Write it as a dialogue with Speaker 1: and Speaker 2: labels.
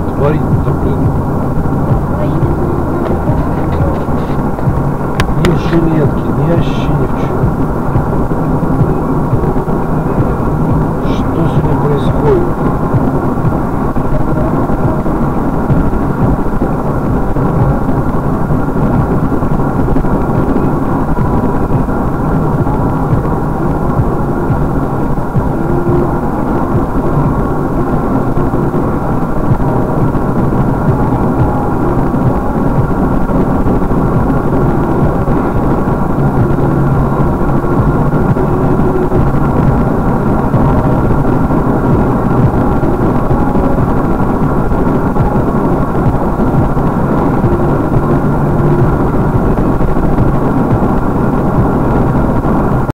Speaker 1: что творит блин? ни жилетки, не ощи ни в чем.